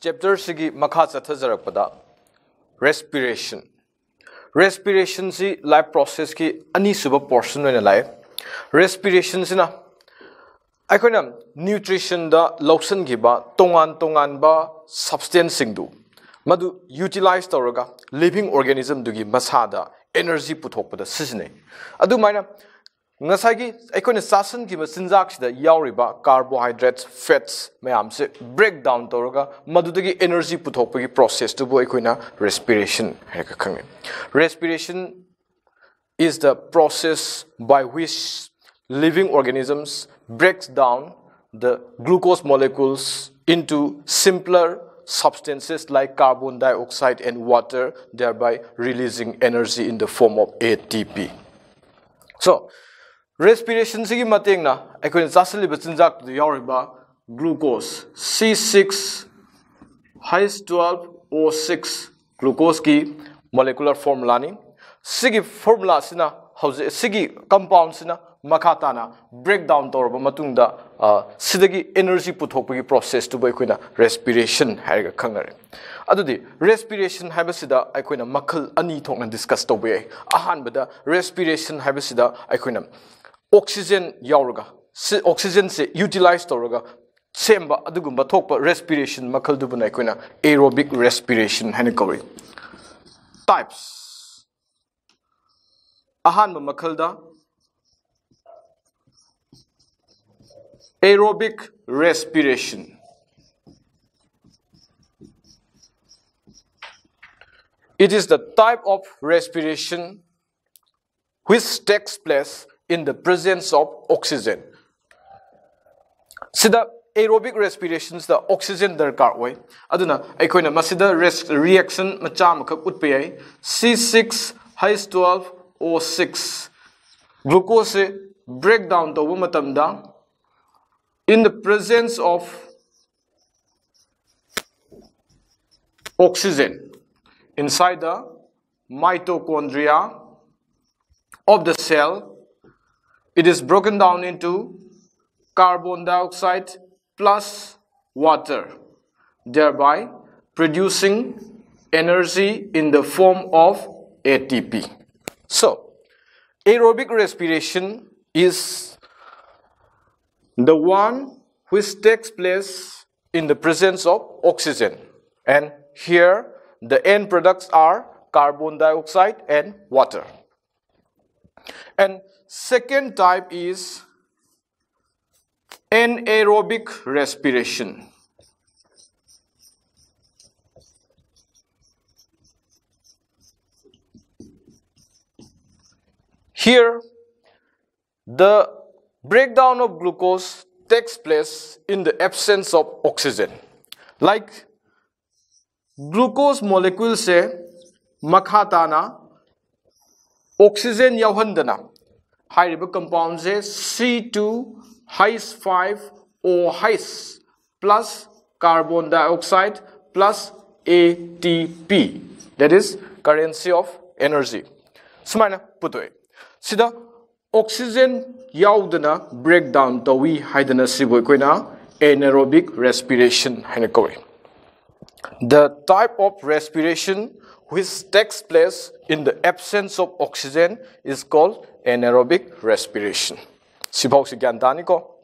chapter sigi makha chatha jarak pada respiration. Respiration si life process ki ani suba portion ne lai. Respiration sina aikona nutrition da lawson gi ba tongan tongan ba substance sing du. Madu utilize tawraga living organism du gi masada energy puthok pada sisne. Adu maina ꯉꯁꯥꯏꯒꯤ ꯑꯩꯈꯣꯏꯅ ꯆꯥꯁꯤꯟꯈꯤꯕ ꯆꯤꯟꯖꯥꯛꯁꯤꯗ ꯌꯥꯎꯔꯤꯕ carbohydrates ꯐꯦꯠꯁ ꯃꯌꯥꯝꯁꯦ break down ꯇꯧꯔꯒ ꯃꯗꯨꯗꯒꯤ energy ꯄꯨꯊꯣꯛꯄꯒꯤ ꯄ꯭ꯔꯣꯁꯦꯁꯇꯨꯕꯨ ꯑꯩꯈꯣꯏꯅ respiration ꯍꯥꯏꯔꯒ ꯈꯪꯅꯩ respiration is the process by which living organisms breaks down the glucose molecules into simpler substances like carbon dioxide and water, thereby releasing energy in the form of ATP. So, respiration sigi matengna aikoi chasaliba chinjak du yauriba glucose. C6 H12 O6 glucose ki molecular formula ni. Sigi formula sina hauze sigi compound sina makha tana break down torba matungda sidagi energy puthokpagi process tu bai koina respiration haiga khangnare adudi respiration haibasida aikoina makhal ani thokna discuss tobe ahanbada respiration haibasida aikoina oxygen yauraga oxygen se utilize toraga semba adugumba thokpa respiration makhal du buna aikoina aerobic respiration. It is the type of respiration which takes place in the presence of oxygen. Sida aerobic respirations the oxygen darkar way. Aduna aikoina masida reaction macha makak utpe C6 H12 O6 glucose breakdown to matamda in the presence of oxygen inside the mitochondria of the cell, it is broken down into carbon dioxide plus water, thereby producing energy in the form of ATP. So, aerobic respiration is the one which takes place in the presence of oxygen. And here, the end products are carbon dioxide and water. And second type is anaerobic respiration. Here, the breakdown of glucose takes place in the absence of oxygen. Like glucose molecule se makhatana oxygen yauhandana hairiba compound se C2 H5 OH plus carbon dioxide plus ATP that is currency of energy. Sumaina putoi. Sida oxygen yaudana breakdown tawi haidana sibo koina anaerobic respiration haina kawi the type of respiration which takes place in the absence of oxygen is called anaerobic respiration. Sibau si gyan tani ko.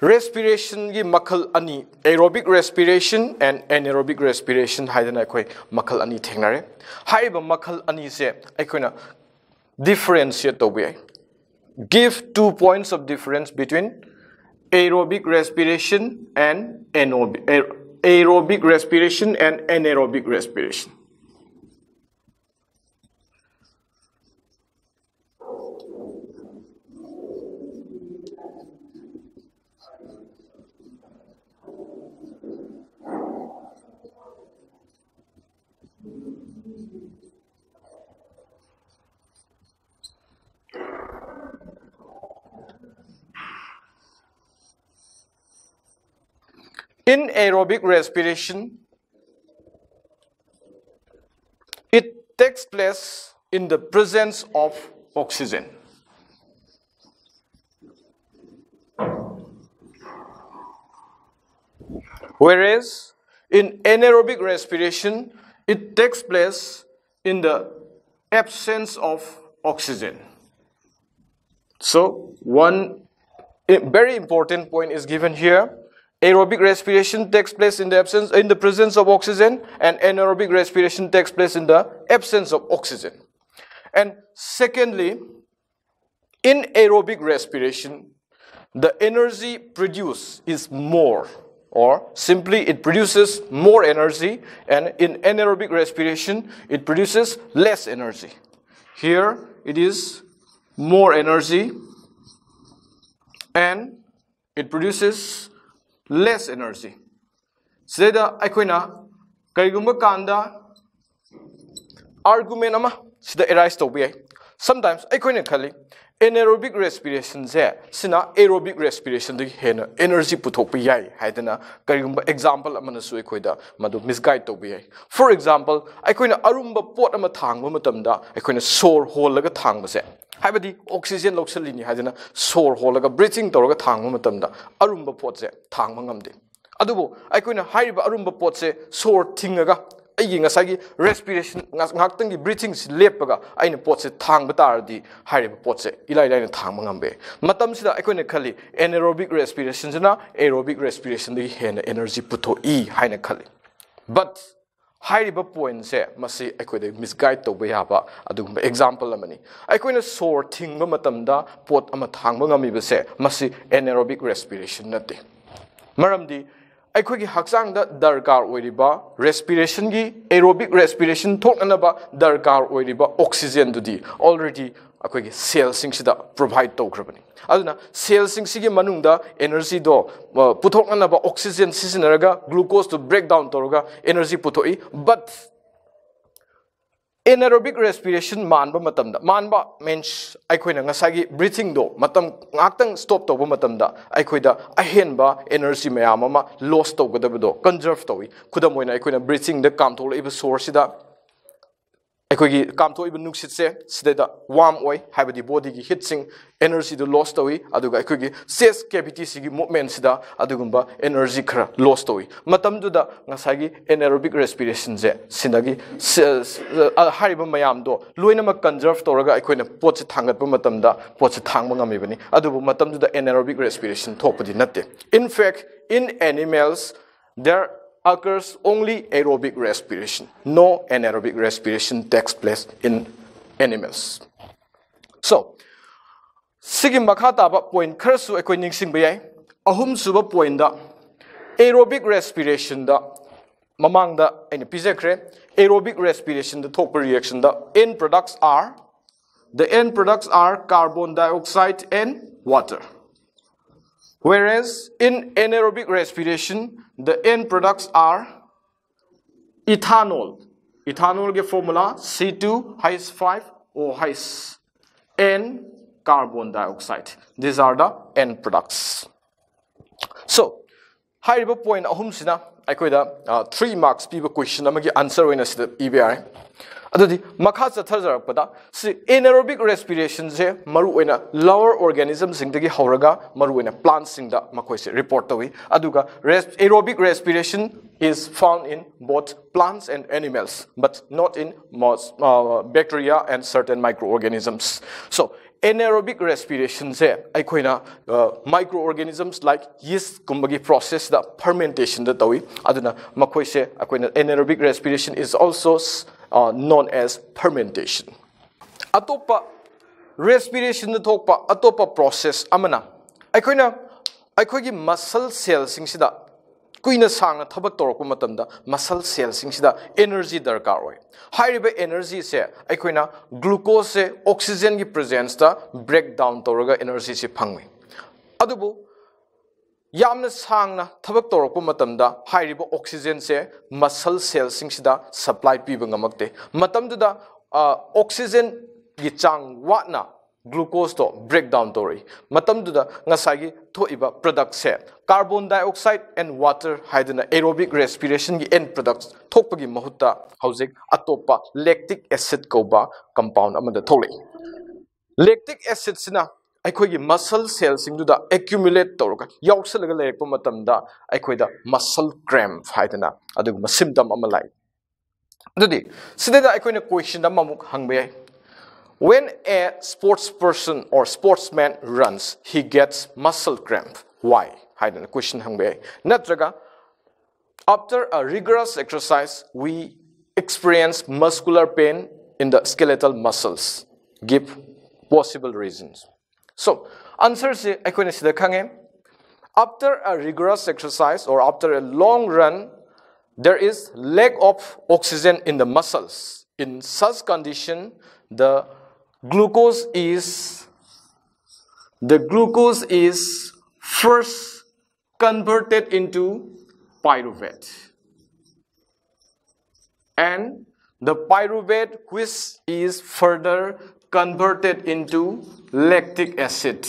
Respiration gi makhal ani aerobic respiration and anaerobic respiration haidana koi makhal ani thengnare. Haiba makhal ani se aikoina differentiate to bi give two points of difference between aerobic respiration and aerobic respiration and anaerobic respiration. In aerobic respiration, it takes place in the presence of oxygen. Whereas In anaerobic respiration, it takes place in the absence of oxygen. So, one eh, very important point is given here. Aerobic respiration takes place in the absence, in the presence of oxygen, and anaerobic respiration takes place in the absence of oxygen. And secondly, in aerobic respiration, the energy produced is more, or simply it produces more energy, and in anaerobic respiration, it produces less energy. Here, it is more energy, and it produces less energy. Sida aikoina karigumba kanda argument ama sida arise tobi sometimes aikoina khali anaerobic respiration se sina aerobic respiration de hena energy puthok pi yai haidana karigumba example amana su aikoida madu misguide tobi yai for example aikoina arumba pot ama thangba matamda aikoina sore hole laga thangba se ꯍꯥꯏꯕꯗꯤ oxygen ꯂꯧꯁꯤꯜꯂꯤꯅꯤ ꯍꯥꯏꯗꯅ ꯁꯣꯔ ꯍꯣꯜꯂꯒ breathing ꯇꯧꯔꯒ ꯊꯥꯡꯕ ꯃꯇꯝꯗ ꯑꯔꯨꯝꯕ ꯄꯣꯠꯁꯦ ꯊꯥꯡꯕ ꯉꯝꯗꯦ ꯑꯗꯨꯕꯨ ꯑꯩꯈꯣꯏꯅ ꯍꯥꯏꯔꯤꯕ ꯑꯔꯨꯝꯕ ꯄꯣꯠꯁꯦ ꯁꯣꯔ ꯊꯤꯡꯉꯒ ꯑꯩꯒꯤ ꯉꯁꯥꯏꯒꯤ ꯔꯦꯁꯄꯤꯔꯦꯁꯟ ꯉꯥꯛꯇꯪꯒꯤ ꯕ꯭ꯔꯤꯊꯤꯡꯁꯤ ꯂꯦꯞꯄꯒ ꯑꯩꯅ ꯄꯣꯠꯁꯦ ꯊꯥꯡꯕ ꯇꯥꯔꯗꯤ ꯍꯥꯏꯔꯤꯕ ꯄꯣꯠꯁꯦ ꯏꯂꯥꯏ ꯂꯥꯏꯅ ꯊꯥꯡꯕ ꯉꯝꯕꯦ ꯃꯇꯝꯁꯤꯗ ꯑꯩꯈꯣꯏꯅ ꯈꯜꯂꯤ ꯑꯦꯅꯦꯔꯣꯕꯤꯛ ꯔꯦꯁꯄꯤꯔꯦꯁꯟꯁꯤꯅ ꯑꯦꯔꯣꯕꯤꯛ ꯔꯦꯁꯄꯤꯔꯦꯁꯟꯗꯒꯤ ꯍꯦꯟꯅ ꯑꯦꯅꯔꯖꯤ ꯄꯨꯊꯣꯛꯏ ꯍꯥꯏꯅ ꯈꯜꯂꯤ ꯕꯠ ꯍꯥꯏꯔꯤꯕ ꯄꯣꯏꯟꯁꯦ ꯃꯁꯤ ꯑꯩꯈꯣꯏꯗ ꯃꯤꯁꯒꯥꯏꯗ ꯇꯧꯕ ꯌꯥꯕ ꯑꯗꯨꯒꯨꯝꯕ ꯑꯦꯛꯖꯥꯝꯄꯜ ꯑꯃꯅꯤ ꯑꯩꯈꯣꯏꯅ ꯁꯣꯔ ꯊꯤꯡꯕ ꯃꯇꯝꯗ ꯄꯣꯠ ꯑꯃ ꯊꯥꯡꯕ ꯉꯝꯃꯤꯕꯁꯦ ꯃꯁꯤ ꯑꯦꯅꯦꯔꯣꯕꯤꯛ ꯔꯦꯁꯄꯤꯔꯦꯁꯟ ꯅꯠꯇꯦ ꯃꯔꯝꯗꯤ ꯑꯩꯈꯣꯏꯒꯤ ꯍꯛꯆꯥꯡꯗ ꯗꯔꯀꯥꯔ ꯑꯣꯏꯔꯤꯕ ꯔꯦꯁꯄꯤꯔꯦꯁꯟꯒꯤ ꯑꯦꯔꯣꯕꯤꯛ ꯔꯦꯁꯄꯤꯔꯦꯁꯟ ꯊꯣꯛꯅꯅꯕ ꯗꯔꯀꯥꯔ ꯑꯣꯏꯔꯤꯕ ꯑꯣꯛꯁꯤꯖꯦꯟꯗꯨꯗꯤ ꯑꯣꯜꯔꯦꯗꯤ ꯑꯩꯈꯣꯏꯒꯤ ꯁꯦꯜꯁꯤꯡꯁꯤꯗ ꯄ꯭ꯔꯣꯚꯥꯏꯠ ꯇꯧꯈ꯭ꯔꯕꯅꯤ ꯑꯗꯨꯅ ꯁꯦꯜꯁꯤꯡꯁꯤꯒꯤ ꯃꯅꯨꯡꯗ ꯑꯦꯅꯔꯖꯤꯗꯣ ꯄꯨꯊꯣꯛꯅꯅꯕ ꯑꯣꯛꯁꯤꯖꯦꯟ ꯁꯤꯖꯤꯟꯅꯔꯒ ꯒ꯭ꯂꯨꯀꯣꯁꯇꯨ ꯕ꯭ꯔꯦꯛ ꯗꯥꯎꯟ ꯇꯧꯔꯒ ꯑꯦꯅꯔꯖꯤ ꯄꯨꯊꯣꯛꯏ but anaerobic respiration manba matamda. Manba means aikoina ngasagi breathing do. Matam ngaktang stop toba matamda. Aikoida ahenba energy mayam ama loss togadabdo conserve towi khudamoina aikoina breathing da kam thol iba source da ꯑꯩꯈꯣꯏꯒꯤ ꯀꯥꯝꯊꯣꯛꯏꯕ ꯅꯨꯡꯁꯤꯠꯁꯦ ꯁꯤꯗꯩꯗ ꯋꯥꯝ ꯑꯣꯏ ꯍꯥꯏꯕꯗꯤ ꯕꯣꯗꯤꯒꯤ ꯍꯤꯠꯁꯤꯡ ꯑꯦꯅꯔꯖꯤꯗꯨ loss ꯇꯧꯏ ꯑꯗꯨꯒ ꯑꯩꯈꯣꯏꯒꯤ chess ꯀꯦꯚꯤꯇꯤꯁꯤꯒꯤ ꯃꯨꯞꯃꯦꯟꯁꯤꯗ ꯑꯗꯨꯒꯨꯝꯕ energy ꯈꯔ loss ꯇꯧꯏ ꯃꯇꯝꯗꯨꯗ ꯉꯁꯥꯏꯒꯤ ꯑꯦꯅꯦꯔꯣꯕꯤꯛ ꯔꯦꯁꯄꯤꯔꯦꯁꯟꯁꯦ ꯁꯤꯗꯒꯤ ꯍꯥꯏꯔꯤꯕ ꯃꯌꯥꯝꯗꯣ ꯂꯣꯏꯅꯃꯛ ꯀꯟꯖꯔꯞ ꯇꯧꯔꯒ ꯑꯩꯈꯣꯏꯅ ꯄꯣꯠꯁꯦ ꯊꯥꯡꯒꯠꯄ ꯃꯇꯝꯗ ꯄꯣꯠꯁꯦ ꯊꯥꯡꯕ ꯉꯝꯃꯤꯕꯅꯤ ꯑꯗꯨꯕꯨ ꯃꯇꯝꯗꯨꯗ ꯑꯦꯅꯦꯔꯣꯕꯤꯛ ꯔꯦꯁꯄꯤꯔꯦꯁꯟ ꯊꯣꯛꯄꯗꯤ ꯅꯠꯇꯦ in fact in animals there occurs only aerobic respiration. No anaerobic respiration takes place in animals. So, sigi makha taba point kharasu ekoi ningsing bayai ahum suba point da aerobic respiration da mamang da aina pijakre aerobic respiration da thokpa reaction da end products are the end products are carbon dioxide and water Whereas in anaerobic respiration, the end products are ethanol. Ethanol के formula C2H5OH and carbon dioxide. These are the end products. So, high river point ahum sina, I could uh, three marks people question. I'm going to answer in the EBI. ꯑꯗꯨꯗꯤ ꯃꯈꯥ ꯆꯠꯊꯖꯔꯛꯄꯗ ꯁꯤ ꯑꯦꯅꯦꯔꯣꯕꯤꯛ ꯔꯦꯁꯄꯤꯔꯦꯁꯟꯁꯦ ꯃꯔꯨꯑꯣꯏꯅ lower ꯑꯣꯔꯒꯥꯅꯤꯖꯝꯁꯤꯡꯗꯒꯤ ꯍꯧꯔꯒ ꯃꯔꯨꯑꯣꯏꯅ ꯄ꯭ꯂꯥꯟꯠꯁꯤꯡꯗ ꯃꯈꯣꯏꯁꯦ report ꯇꯧꯏ ꯑꯗꯨꯒ aerobic respiration is found in both plants and animals but not in most uh, bacteria and certain microorganisms so anaerobic respiration se aikoina uh, microorganisms like yeast kumbagi process da fermentation da tawi aduna makoi se aikoina anaerobic respiration is also uh, known as fermentation. Atopa respiration the thokpa atopa process amana. Aikoina aikoigi muscle cells singsida kuina sangna thabak torokpa matamda muscle cells singsida energy darkar oi. Hairiba energy se aikoina glucose oxygen gi presence da break toraga energy se phangmi. Adubu yamna sangna thabak torokpa matamda hairiba oxygen se muscle cells sing sida supply piba ngamakte matamda oxygen gi chang watna glucose to breakdown tori. Matamda ngasagi thoiba product se. Carbon dioxide and water haidana aerobic respiration gi end products thokpagi mahutta haujik atopa lactic acid koba compound amada thole. Lactic acid sina ꯑꯩꯈꯣꯏꯒꯤ ꯃꯁꯜ ꯁꯦꯜꯁꯤꯡꯗꯨꯗ ꯑꯦꯀ꯭ꯌꯨꯃꯨꯂꯦꯠ ꯇꯧꯔꯒ ꯌꯥꯎꯁꯜꯂꯒ ꯂꯩꯔꯛꯄ ꯃꯇꯝꯗ ꯑꯩꯈꯣꯏꯗ ꯃꯁꯜ ꯀ꯭ꯔꯦꯝ ꯍꯥꯏꯗꯅ ꯑꯗꯨꯒꯨꯝꯕ ꯁꯤꯝꯇꯝ ꯑꯃ ꯂꯥꯛꯏ ꯑꯗꯨꯗꯤ ꯁꯤꯗꯩꯗ ꯑꯩꯈꯣꯏꯅ ꯀꯣꯏꯁꯟ ꯑꯃꯃꯨꯛ ꯍꯪꯕ ꯌꯥꯏ when a sports person or sportsman runs he gets muscle cramp why haidana question hangbe natraga after a rigorous exercise we experience muscular pain in the skeletal muscles give possible reasons so answer aikoina sida khange after a rigorous exercise or after a long run there is lack of oxygen in the muscles. In such condition, the glucose is the glucose is first converted into pyruvate. And the pyruvate which is further converted into lactic acid.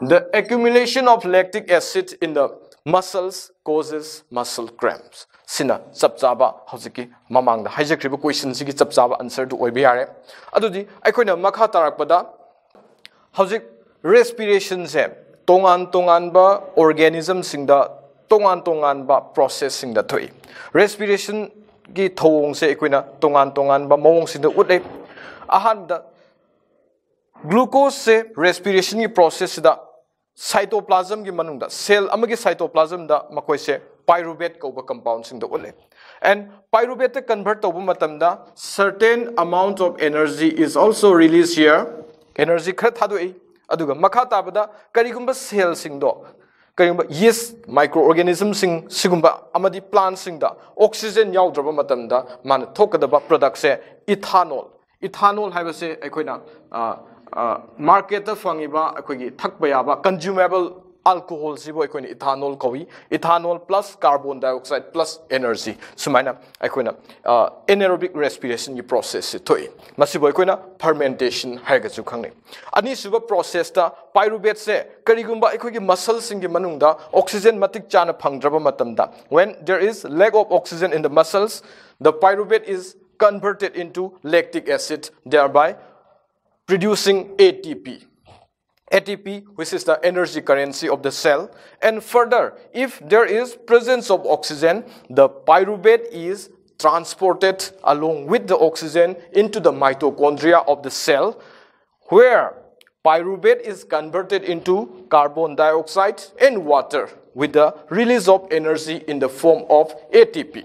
The accumulation of lactic acid in the muscles causes muscle cramps. Sina chap chaba hojiki mamang da hijackriba question sigi chap answer to oibe yare. Adudi aikoina makha tarakpada hojik respiration se tongan tongan ba organism singda tongan tongan ba process singda thoi. Respiration gi thawong se aikoina tongan tongan ba mawong singda utle ahan da glucose se respiration ki process da cytoplasm gi manung da cell amagi cytoplasm da makoi se pyruvate ko ba compound sing da ule and pyruvate te convert to matam da certain amount of energy is also released here energy khar thadu ei aduga makha ta bada kari gumba cell sing do kari gumba yeast microorganism sing sigumba amadi plant sing da oxygen yaw draba matam da man thokada ba product se ethanol ethanol alcohol sibo akoini ethanol kawi ethanol plus carbon dioxide plus energy sumaina akoina anaerobic respiration gi process se thoi masibo akoina fermentation haiga chu khangni ani suba process ta pyruvate se karigumba akogi muscle sing gi manungda oxygen matik chana phangdraba matamda when there is lack of oxygen in the muscles the pyruvate is converted into lactic acid thereby producing ATP. ATP, which is the energy currency of the cell. And further, if there is presence of oxygen, the pyruvate is transported along with the oxygen into the mitochondria of the cell, where pyruvate is converted into carbon dioxide and water with the release of energy in the form of ATP.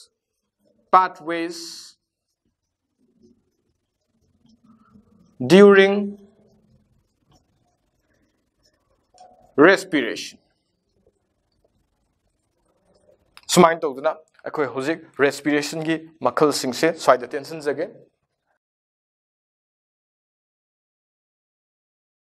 pathways during respiration. ꯁꯨꯃꯥꯏꯅ ꯇꯧꯗꯅ ꯑꯩꯈꯣꯏ ꯍꯧꯖꯤꯛ ꯔꯦꯁꯄꯤꯔꯦꯁꯟꯒꯤ ꯃꯈꯜꯁꯤꯡꯁꯦ ꯁ꯭ꯋꯥꯏꯗ ꯇꯦꯟꯁꯟꯖꯒꯦ